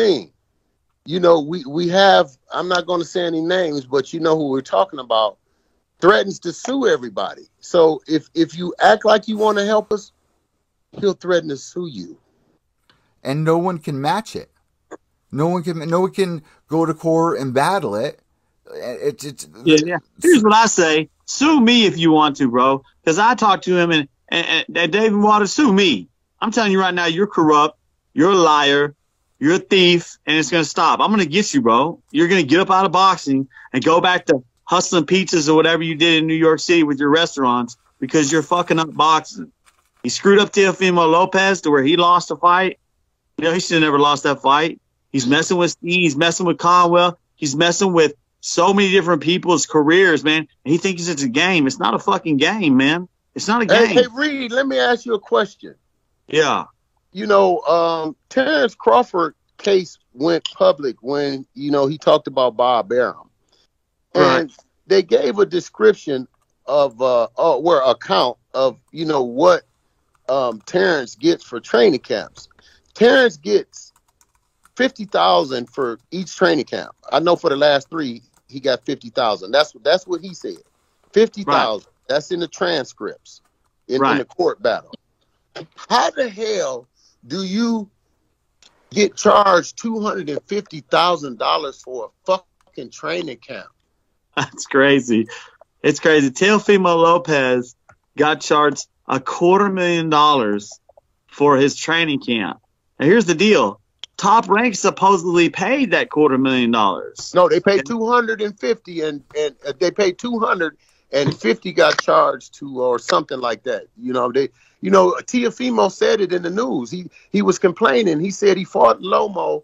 thing. You know, we we have. I'm not going to say any names, but you know who we're talking about. Threatens to sue everybody. So if if you act like you want to help us, he'll threaten to sue you. And no one can match it. No one can. No one can go to court and battle it. It's it's yeah, yeah. Here's what I say: sue me if you want to, bro. Because I talked to him and, and, and Dave McWaters sue me. I'm telling you right now, you're corrupt. You're a liar. You're a thief, and it's gonna stop. I'm gonna get you, bro. You're gonna get up out of boxing and go back to hustling pizzas or whatever you did in New York City with your restaurants because you're fucking up boxing. He screwed up Teofimo Lopez to where he lost a fight. You know, he should have never lost that fight. He's messing with Steve. He's messing with Conwell. He's messing with so many different people's careers, man. And he thinks it's a game. It's not a fucking game, man. It's not a game. Hey, hey Reed, let me ask you a question. Yeah. You know, um, Terrence Crawford case went public when, you know, he talked about Bob Arum. And right. they gave a description of uh, uh where account of, you know, what um Terrence gets for training camps. Terrence gets fifty thousand for each training camp. I know for the last three, he got fifty thousand. That's that's what he said. Fifty thousand. Right. That's in the transcripts in, right. in the court battle. How the hell do you get charged two hundred and fifty thousand dollars for a fucking training camp? That's crazy. It's crazy. Teofimo Lopez got charged a quarter million dollars for his training camp. And here's the deal. Top Rank supposedly paid that quarter million dollars. No, they paid two hundred and fifty, and and uh, they paid two hundred and fifty got charged to or something like that. You know, they you know, Teofimo said it in the news. He he was complaining. He said he fought Loma.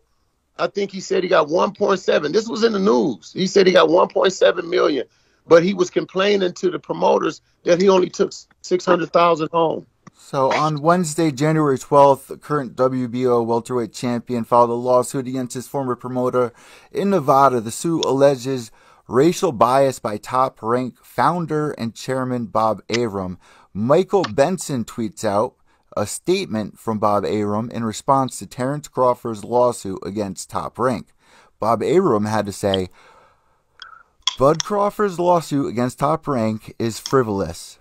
I think he said he got 1.7. This was in the news. He said he got 1.7 million, but he was complaining to the promoters that he only took 600,000 home. So on Wednesday, January 12th, the current WBO welterweight champion filed a lawsuit against his former promoter in Nevada. The suit alleges racial bias by top rank founder and chairman Bob Arum. Michael Benson tweets out a statement from Bob Arum in response to Terrence Crawford's lawsuit against Top Rank. Bob Arum had to say, Bud Crawford's lawsuit against Top Rank is frivolous.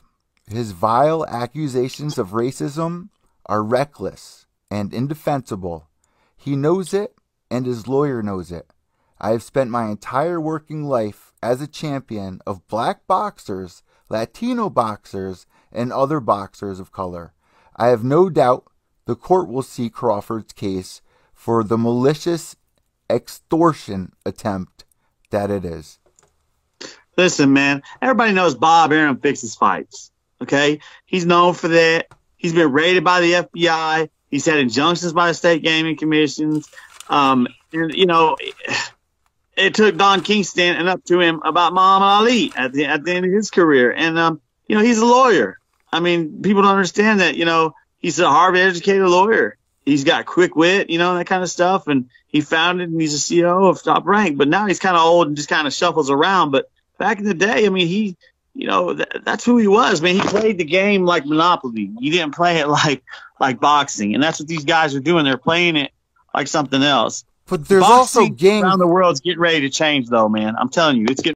His vile accusations of racism are reckless and indefensible. He knows it, and his lawyer knows it. I have spent my entire working life as a champion of black boxers, Latino boxers, and other boxers of color. I have no doubt the court will see Crawford's case for the malicious extortion attempt that it is. Listen, man, everybody knows Bob Arum fixes fights. Okay. He's known for that. He's been raided by the FBI. He's had injunctions by the state gaming commissions. Um, and, you know, it took Don King standing up to him about Muhammad Ali at the, at the end of his career. And, um, you know, he's a lawyer. I mean, people don't understand that, you know, he's a Harvard educated lawyer. He's got quick wit, you know, that kind of stuff. And he founded and he's a CEO of Top Rank, but now he's kind of old and just kind of shuffles around. But back in the day, I mean, he, you know, th- that's who he was, man. He played the game like Monopoly. He didn't play it like like boxing, and that's what these guys are doing. They're playing it like something else. But there's boxing also game around the world's getting ready to change, though, man. I'm telling you, it's getting